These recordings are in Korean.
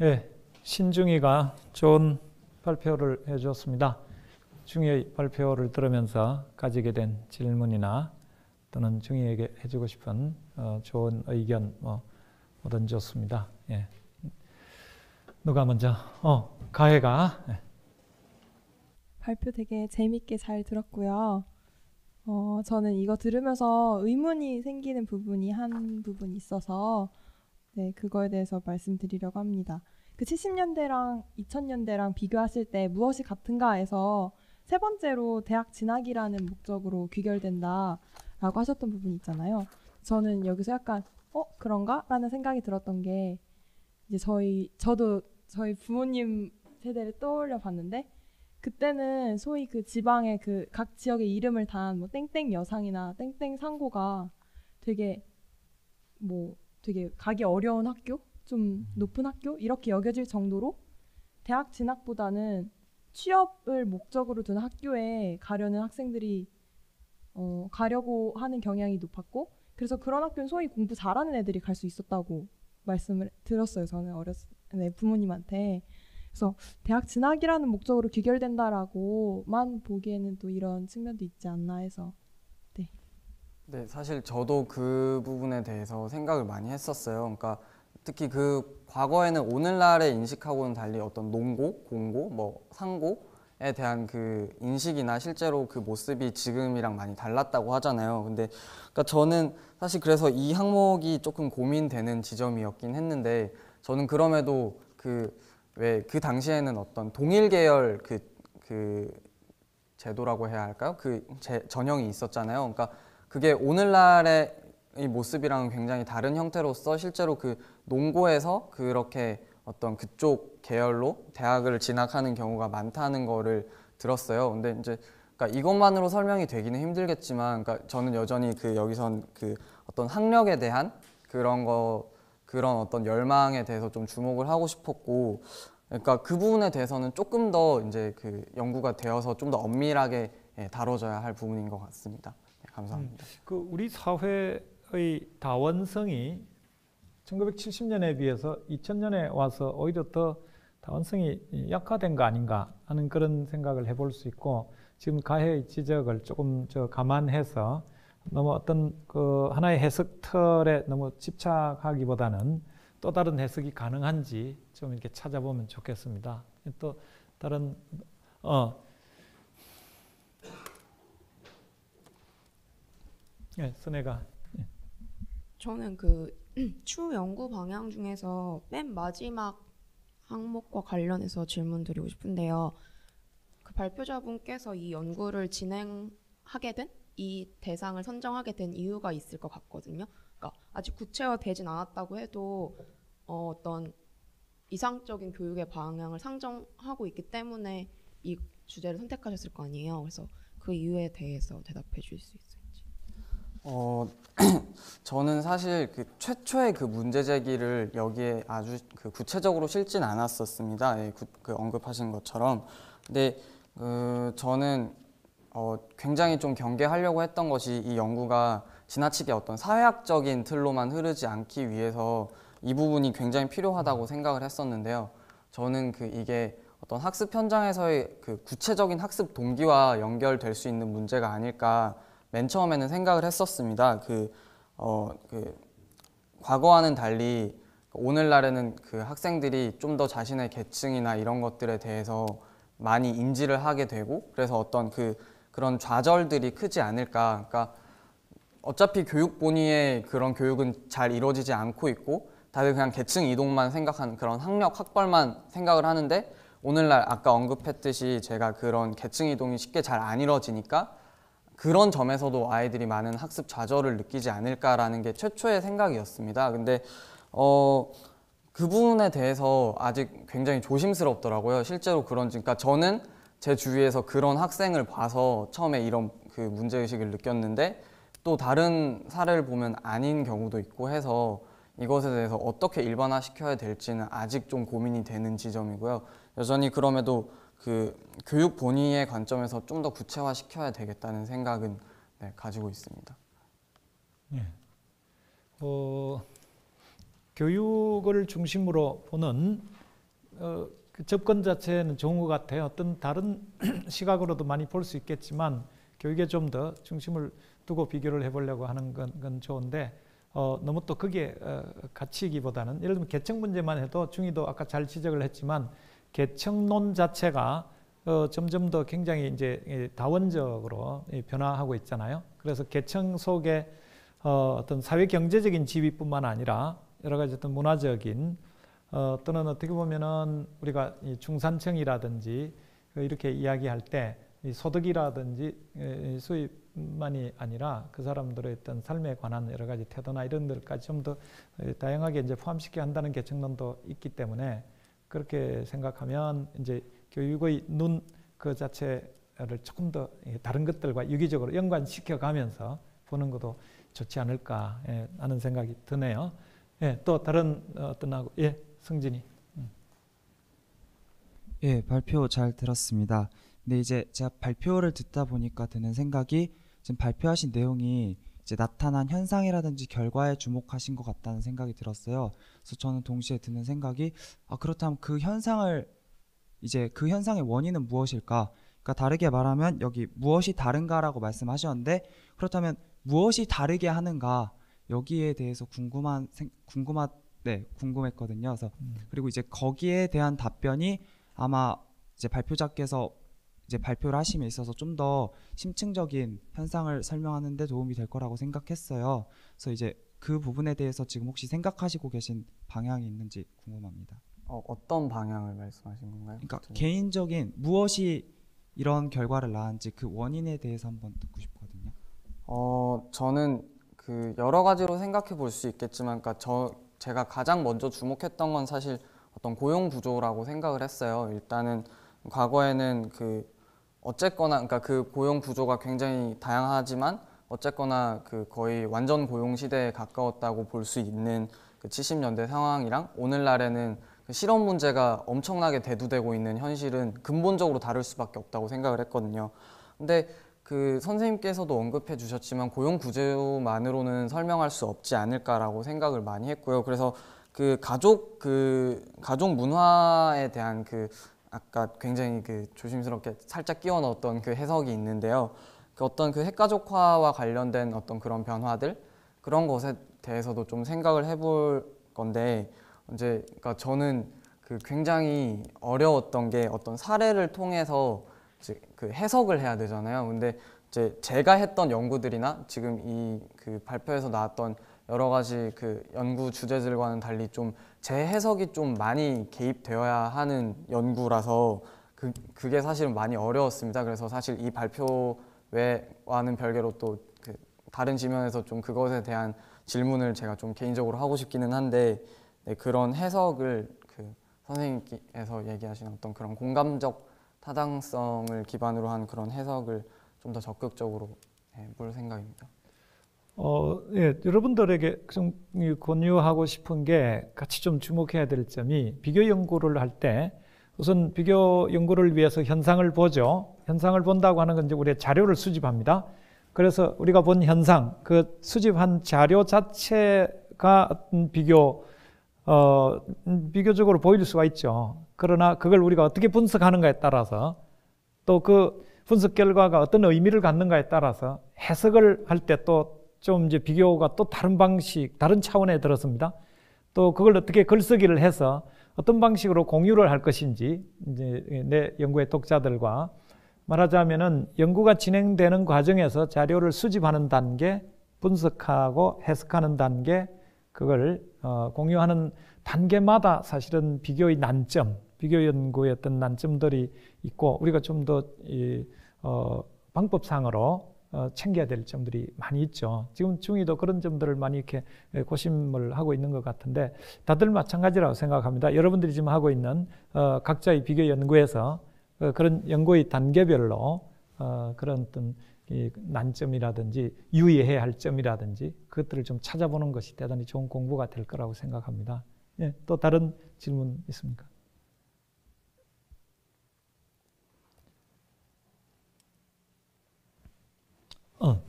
예, 신중이가 좋은 발표를 해주었습니다. 중의 발표를 들으면서 가지게 된 질문이나 또는 중의에게 해주고 싶은 어, 좋은 의견 뭐 뭐든 좋습니다. 예. 누가 먼저? 어, 가해가. 예. 발표 되게 재밌게 잘 들었고요. 어, 저는 이거 들으면서 의문이 생기는 부분이 한 부분이 있어서 네, 그거에 대해서 말씀드리려고 합니다. 그 70년대랑 2000년대랑 비교하실 때 무엇이 같은가 해서 세 번째로 대학 진학이라는 목적으로 귀결된다라고 하셨던 부분이 있잖아요. 저는 여기서 약간 어 그런가? 라는 생각이 들었던 게 이제 저희 저도 저희 부모님 세대를 떠올려 봤는데 그때는 소위 그 지방의 그 각 지역의 이름을 단 뭐 땡땡 여상이나 땡땡 상고가 되게 뭐 되게 가기 어려운 학교, 좀 높은 학교 이렇게 여겨질 정도로 대학 진학보다는 취업을 목적으로 둔 학교에 가려는 학생들이 어, 가려고 하는 경향이 높았고 그래서 그런 학교는 소위 공부 잘하는 애들이 갈 수 있었다고 말씀을 들었어요. 저는 어렸을 때 부모님한테 그래서 대학 진학이라는 목적으로 귀결된다라고만 보기에는 또 이런 측면도 있지 않나 해서 네. 네, 사실 저도 그 부분에 대해서 생각을 많이 했었어요. 그러니까 특히 그 과거에는 오늘날의 인식하고는 달리 어떤 농고, 공고, 뭐 상고에 대한 그 인식이나 실제로 그 모습이 지금이랑 많이 달랐다고 하잖아요. 근데 그러니까 저는 사실 그래서 이 항목이 조금 고민되는 지점이었긴 했는데 저는 그럼에도 그 왜그 당시에는 어떤 동일 계열 그, 그 제도라고 해야 할까요? 그 제, 전형이 있었잖아요. 그러니까 그게 오늘날의 이 모습이랑 굉장히 다른 형태로서 실제로 그 농고에서 그렇게 어떤 그쪽 계열로 대학을 진학하는 경우가 많다는 거를 들었어요. 근데 이제 그러니까 이것만으로 설명이 되기는 힘들겠지만, 그러니까 저는 여전히 그 여기선 그 어떤 학력에 대한 그런 거 그런 어떤 열망에 대해서 좀 주목을 하고 싶었고 그러니까 그 부분에 대해서는 조금 더 이제 그 연구가 되어서 좀 더 엄밀하게 예, 다뤄져야 할 부분인 것 같습니다. 네, 감사합니다. 음, 그 우리 사회의 다원성이 1970년에 비해서 2000년에 와서 오히려 더 다원성이 약화된 거 아닌가 하는 그런 생각을 해볼 수 있고 지금 가해의 지적을 조금 저 감안해서 너무 어떤 그 하나의 해석 틀에 너무 집착하기보다는 또 다른 해석이 가능한지 좀 이렇게 찾아보면 좋겠습니다. 또 다른 어 예, 선혜가 예. 저는 그 추 연구 방향 중에서 맨 마지막 항목과 관련해서 질문 드리고 싶은데요. 그 발표자분께서 이 연구를 진행하게 된 이 대상을 선정하게 된 이유가 있을 것 같거든요. 그러니까 아직 구체화되진 않았다고 해도 어, 어떤 이상적인 교육의 방향을 상정하고 있기 때문에 이 주제를 선택하셨을 거 아니에요. 그래서 그 이유에 대해서 대답해 주실 수 있을지. 어, 저는 사실 그 최초의 그 문제 제기를 여기에 아주 그 구체적으로 실진 않았었습니다. 예, 구, 그 언급하신 것처럼. 근데 그 저는 어, 굉장히 좀 경계하려고 했던 것이 이 연구가 지나치게 어떤 사회학적인 틀로만 흐르지 않기 위해서 이 부분이 굉장히 필요하다고 생각을 했었는데요. 저는 그 이게 어떤 학습 현장에서의 그 구체적인 학습 동기와 연결될 수 있는 문제가 아닐까 맨 처음에는 생각을 했었습니다. 그, 어, 그 과거와는 달리 오늘날에는 그 학생들이 좀 더 자신의 계층이나 이런 것들에 대해서 많이 인지를 하게 되고 그래서 어떤 그 그런 좌절들이 크지 않을까. 그러니까 어차피 교육 본위의 그런 교육은 잘 이루어지지 않고 있고 다들 그냥 계층 이동만 생각하는 그런 학력 학벌만 생각을 하는데 오늘날 아까 언급했듯이 제가 그런 계층 이동이 쉽게 잘 안 이루어지니까 그런 점에서도 아이들이 많은 학습 좌절을 느끼지 않을까라는 게 최초의 생각이었습니다. 근데 어, 그 부분에 대해서 아직 굉장히 조심스럽더라고요. 실제로 그런지. 그러니까 저는 제 주위에서 그런 학생을 봐서 처음에 이런 그 문제의식을 느꼈는데 또 다른 사례를 보면 아닌 경우도 있고 해서 이것에 대해서 어떻게 일반화시켜야 될지는 아직 좀 고민이 되는 지점이고요. 여전히 그럼에도 그 교육 본위의 관점에서 좀 더 구체화 시켜야 되겠다는 생각은 네, 가지고 있습니다. 네. 어, 교육을 중심으로 보는 어, 그 접근 자체는 좋은 것 같아요. 어떤 다른 시각으로도 많이 볼 수 있겠지만 교육에 좀 더 중심을 두고 비교를 해보려고 하는 건, 건 좋은데 어, 너무 또 거기에 어, 갇히기보다는 예를 들면 계층 문제만 해도 중위도 아까 잘 지적을 했지만 계층론 자체가 어, 점점 더 굉장히 이제 이 다원적으로 이 변화하고 있잖아요. 그래서 계층 속에 어, 어떤 사회 경제적인 지위뿐만 아니라 여러 가지 어떤 문화적인 어, 또는 어떻게 보면은 우리가 이 중산층이라든지 그 이렇게 이야기할 때이 소득이라든지 수입만이 아니라 그 사람들의 어떤 삶에 관한 여러 가지 태도나 이런 것까지 좀 더 다양하게 이제 포함시켜 한다는 계층론도 있기 때문에 그렇게 생각하면 이제 교육의 눈 그 자체를 조금 더 다른 것들과 유기적으로 연관시켜 가면서 보는 것도 좋지 않을까 예, 하는 생각이 드네요. 예, 또 다른 어떤 하고 예, 승진이. 예, 발표 잘 들었습니다. 근데 이제 제가 발표를 듣다 보니까 드는 생각이 지금 발표하신 내용이 이제 나타난 현상이라든지 결과에 주목하신 것 같다는 생각이 들었어요. 그래서 저는 동시에 드는 생각이 아 그렇다면 그 현상을 이제 그 현상의 원인은 무엇일까? 그러니까 다르게 말하면 여기 무엇이 다른가라고 말씀하셨는데 그렇다면 무엇이 다르게 하는가 여기에 대해서 궁금한 생, 궁금한 네 궁금했거든요. 그래서 그리고 이제 거기에 대한 답변이 아마 이제 발표자께서 이제 발표를 하심에 있어서 좀 더 심층적인 현상을 설명하는데 도움이 될 거라고 생각했어요. 그래서 이제 그 부분에 대해서 지금 혹시 생각하시고 계신 방향이 있는지 궁금합니다. 어, 어떤 방향을 말씀하신 건가요? 그러니까 좀- 개인적인 무엇이 이런 결과를 낳은지 그 원인에 대해서 한번 듣고 싶거든요. 어, 저는 그 여러 가지로 생각해 볼 수 있겠지만, 그러니까 저 제가 가장 먼저 주목했던 건 사실 어떤 고용 구조라고 생각을 했어요. 일단은 과거에는 그 어쨌거나, 그러니까 그 고용 구조가 굉장히 다양하지만 어쨌거나 그 거의 완전 고용 시대에 가까웠다고 볼 수 있는 그 70년대 상황이랑 오늘날에는 그 실업 문제가 엄청나게 대두되고 있는 현실은 근본적으로 다를 수밖에 없다고 생각을 했거든요. 근데 그 선생님께서도 언급해 주셨지만 고용 구조만으로는 설명할 수 없지 않을까라고 생각을 많이 했고요. 그래서 그 가족 그 가족 문화에 대한 그 아까 굉장히 그 조심스럽게 살짝 끼워 넣었던 그 해석이 있는데요. 그 어떤 그 핵가족화와 관련된 어떤 그런 변화들 그런 것에 대해서도 좀 생각을 해볼 건데 이제 그러니까 저는 그 굉장히 어려웠던 게 어떤 사례를 통해서 그 해석을 해야 되잖아요. 근데 이제 제가 했던 연구들이나 지금 이 그 발표에서 나왔던 여러 가지 그 연구 주제들과는 달리 좀 제 해석이 좀 많이 개입되어야 하는 연구라서 그 그게 사실은 많이 어려웠습니다. 그래서 사실 이 발표와는 별개로 또 그 다른 지면에서 좀 그것에 대한 질문을 제가 좀 개인적으로 하고 싶기는 한데 네, 그런 해석을 그 선생님께서 얘기하신 어떤 그런 공감적 타당성을 기반으로 한 그런 해석을 좀 더 적극적으로 예, 볼 생각입니다. 어, 예, 여러분들에게 좀이 권유하고 싶은 게 같이 좀 주목해야 될 점이 비교 연구를 할 때 우선 비교 연구를 위해서 현상을 보죠. 현상을 본다고 하는 건 이제 우리가 자료를 수집합니다. 그래서 우리가 본 현상, 그 수집한 자료 자체가 비교, 어, 음, 비교적으로 보일 수가 있죠. 그러나 그걸 우리가 어떻게 분석하는가에 따라서 또 그 분석 결과가 어떤 의미를 갖는가에 따라서 해석을 할 때또 좀 이제 비교가 또 다른 방식, 다른 차원에 들어섭니다. 또 그걸 어떻게 글쓰기를 해서 어떤 방식으로 공유를 할 것인지 이제 내 연구의 독자들과 말하자면은 연구가 진행되는 과정에서 자료를 수집하는 단계, 분석하고 해석하는 단계, 그걸 어, 공유하는 단계마다 사실은 비교의 난점, 비교 연구의 어떤 난점들이 있고 우리가 좀더 어, 방법상으로 어, 챙겨야 될 점들이 많이 있죠. 지금 중위도 그런 점들을 많이 이렇게 고심을 하고 있는 것 같은데 다들 마찬가지라고 생각합니다. 여러분들이 지금 하고 있는 어, 각자의 비교 연구에서 어, 그런 연구의 단계별로 어, 그런 어떤 이 난점이라든지 유의해야 할 점이라든지 그것들을 좀 찾아보는 것이 대단히 좋은 공부가 될 거라고 생각합니다. 예, 또 다른 질문 있습니까? 어,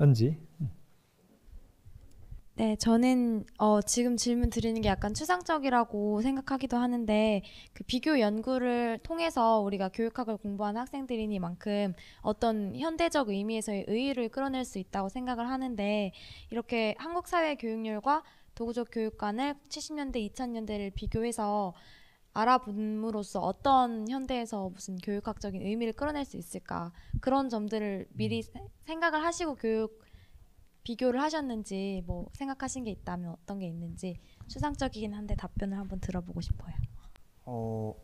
은지. 네, 저는 어, 지금 질문 드리는 게 약간 추상적이라고 생각하기도 하는데 그 비교 연구를 통해서 우리가 교육학을 공부하는 학생들이니만큼 어떤 현대적 의미에서의 의의를 끌어낼 수 있다고 생각을 하는데 이렇게 한국 사회 교육률과 도구적 교육관을 70년대, 2000년대를 비교해서 알아봄으로써 어떤 현대에서 무슨 교육학적인 의미를 끌어낼 수 있을까 그런 점들을 미리 세- 생각을 하시고 교육 비교를 하셨는지 뭐 생각하신 게 있다면 어떤 게 있는지 추상적이긴 한데 답변을 한번 들어보고 싶어요. 어,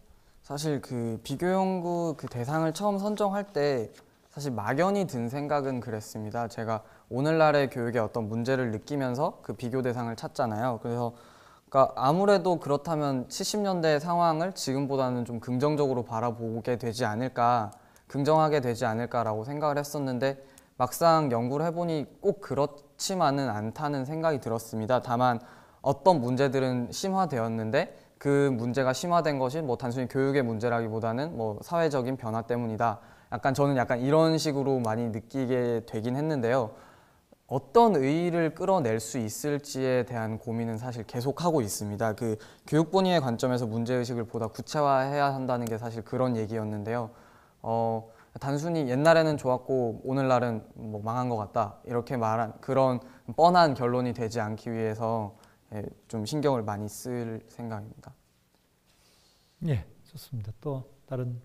사실 그 비교 연구 그 대상을 처음 선정할 때 사실 막연히 든 생각은 그랬습니다. 제가 오늘날의 교육의 어떤 문제를 느끼면서 그 비교 대상을 찾잖아요. 그래서 그러니까 아무래도 그렇다면 70년대 상황을 지금보다는 좀 긍정적으로 바라보게 되지 않을까, 긍정하게 되지 않을까라고 생각을 했었는데 막상 연구를 해보니 꼭 그렇지만은 않다는 생각이 들었습니다. 다만 어떤 문제들은 심화되었는데 그 문제가 심화된 것이 뭐 단순히 교육의 문제라기보다는 뭐 사회적인 변화 때문이다. 약간 저는 약간 이런 식으로 많이 느끼게 되긴 했는데요. 어떤 의의를 끌어낼 수 있을지에 대한 고민은 사실 계속하고 있습니다. 그 교육본의의 관점에서 문제의식을 보다 구체화해야 한다는 게 사실 그런 얘기였는데요. 어, 단순히 옛날에는 좋았고 오늘날은 뭐 망한 것 같다. 이렇게 말한 그런 뻔한 결론이 되지 않기 위해서 예, 좀 신경을 많이 쓸 생각입니다. 예, 좋습니다. 또 다른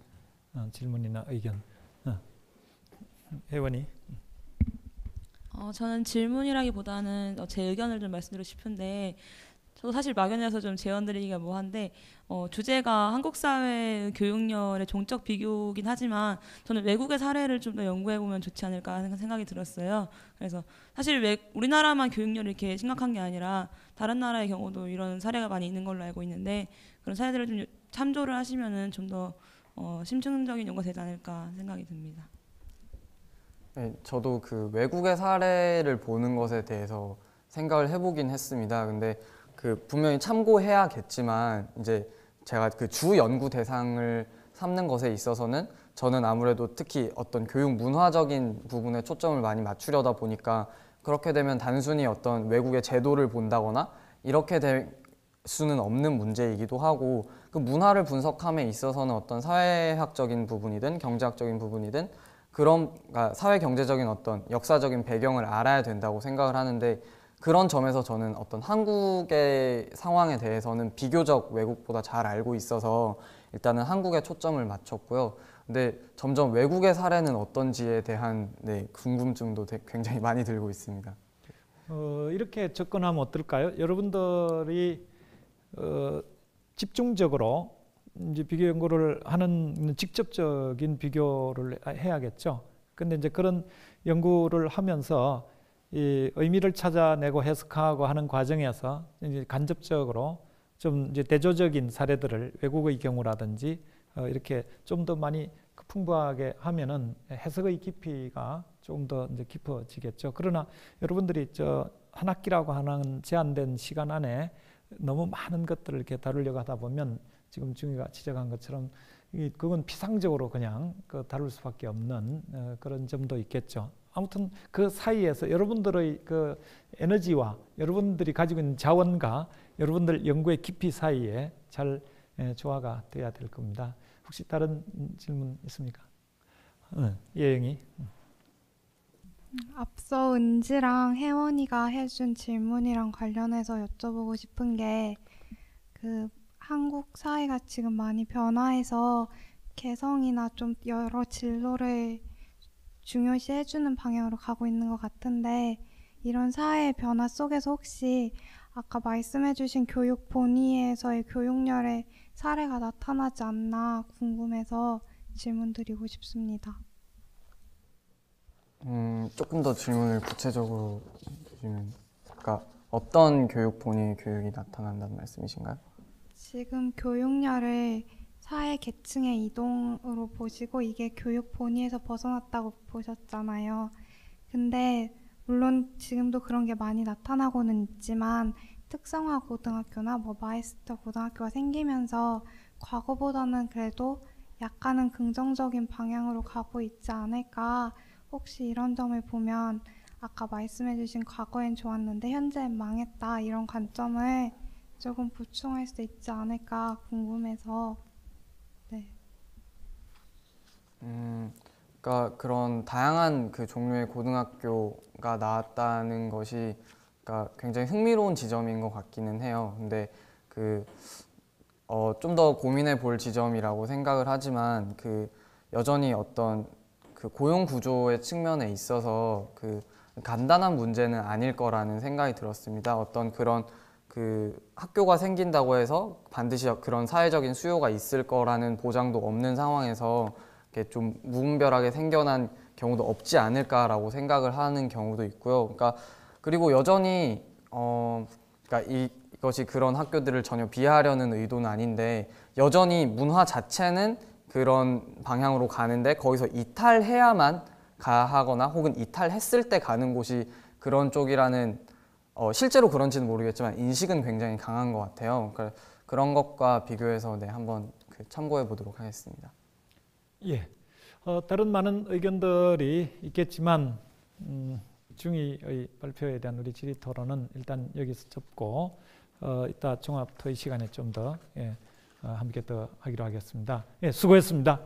어, 질문이나 의견. 어. 회원이 어, 저는 질문이라기보다는 어, 제 의견을 좀 말씀드리고 싶은데 저도 사실 막연해서 좀 제언드리기가 뭐한데 어, 주제가 한국 사회 교육열의 종적 비교긴 하지만 저는 외국의 사례를 좀 더 연구해 보면 좋지 않을까 하는 생각이 들었어요. 그래서 사실 외, 우리나라만 교육열이 이렇게 심각한 게 아니라 다른 나라의 경우도 이런 사례가 많이 있는 걸로 알고 있는데 그런 사례들을 좀 참조를 하시면은 좀더 어, 심층적인 연구가 되지 않을까 생각이 듭니다. 네, 저도 그 외국의 사례를 보는 것에 대해서 생각을 해보긴 했습니다. 근데 그 분명히 참고해야겠지만 이제 제가 그 주 연구 대상을 삼는 것에 있어서는 저는 아무래도 특히 어떤 교육 문화적인 부분에 초점을 많이 맞추려다 보니까 그렇게 되면 단순히 어떤 외국의 제도를 본다거나 이렇게 될 수는 없는 문제이기도 하고 그 문화를 분석함에 있어서는 어떤 사회학적인 부분이든 경제학적인 부분이든 그런 그러니까 사회 경제적인 어떤 역사적인 배경을 알아야 된다고 생각을 하는데 그런 점에서 저는 어떤 한국의 상황에 대해서는 비교적 외국보다 잘 알고 있어서 일단은 한국에 초점을 맞췄고요. 근데 점점 외국의 사례는 어떤지에 대한 네, 궁금증도 되- 굉장히 많이 들고 있습니다. 어, 이렇게 접근하면 어떨까요? 여러분들이 어, 집중적으로 이제 비교 연구를 하는 직접적인 비교를 해야겠죠. 근데 이제 그런 연구를 하면서 이 의미를 찾아내고 해석하고 하는 과정에서 이제 간접적으로 좀 이제 대조적인 사례들을 외국의 경우라든지 어, 이렇게 좀 더 많이 풍부하게 하면은 해석의 깊이가 조금 더 이제 깊어지겠죠. 그러나 여러분들이 저 한 학기라고 하는 제한된 시간 안에 너무 많은 것들을 이렇게 다루려고 하다 보면 지금 중이가 지적한 것처럼 이 그건 피상적으로 그냥 그 다룰 수밖에 없는 어, 그런 점도 있겠죠. 아무튼 그 사이에서 여러분들의 그 에너지와 여러분들이 가지고 있는 자원과 여러분들 연구의 깊이 사이에 잘 예, 조화가 돼야 될 겁니다. 혹시 다른 질문 있습니까? 어, 예영이. 앞서 은지랑 혜원이가 해준 질문이랑 관련해서 여쭤보고 싶은 게 그 한국 사회가 지금 많이 변화해서 개성이나 좀 여러 진로를 중요시 해주는 방향으로 가고 있는 것 같은데 이런 사회의 변화 속에서 혹시 아까 말씀해주신 교육 본의에서의 교육열의 사례가 나타나지 않나 궁금해서 질문드리고 싶습니다. 음, 조금 더 질문을 구체적으로 주시면 그러니까 어떤 교육 본의 교육이 나타난다는 말씀이신가요? 지금 교육열을 사회 계층의 이동으로 보시고 이게 교육 본의에서 벗어났다고 보셨잖아요. 근데 물론 지금도 그런 게 많이 나타나고는 있지만 특성화 고등학교나 뭐 마이스터 고등학교가 생기면서 과거보다는 그래도 약간은 긍정적인 방향으로 가고 있지 않을까 혹시 이런 점을 보면 아까 말씀해주신 과거엔 좋았는데 현재엔 망했다 이런 관점을 조금 보충할 수 있지 않을까 궁금해서 네. 음, 그러니까 그런 다양한 그 종류의 고등학교가 나왔다는 것이 그러니까 굉장히 흥미로운 지점인 것 같기는 해요. 근데 그 어, 좀 더 고민해 볼 지점이라고 생각을 하지만 그 여전히 어떤 그 고용 구조의 측면에 있어서 그 간단한 문제는 아닐 거라는 생각이 들었습니다. 어떤 그런 그 학교가 생긴다고 해서 반드시 그런 사회적인 수요가 있을 거라는 보장도 없는 상황에서 이렇게 좀 무분별하게 생겨난 경우도 없지 않을까라고 생각을 하는 경우도 있고요. 그러니까 그리고 여전히 어 그러니까 이, 이것이 그런 학교들을 전혀 비하하려는 의도는 아닌데 여전히 문화 자체는 그런 방향으로 가는데 거기서 이탈해야만 가하거나 혹은 이탈했을 때 가는 곳이 그런 쪽이라는 어, 실제로 그런지는 모르겠지만 인식은 굉장히 강한 것 같아요. 그러니까 그런 것과 비교해서 네, 한번 그 참고해 보도록 하겠습니다. 예, 어, 다른 많은 의견들이 있겠지만 음, 중위의 발표에 대한 우리 질의 토론은 일단 여기서 접고 어, 이따 종합 토의 시간에 좀더 예, 어, 함께 더 하기로 하겠습니다. 예, 수고했습니다.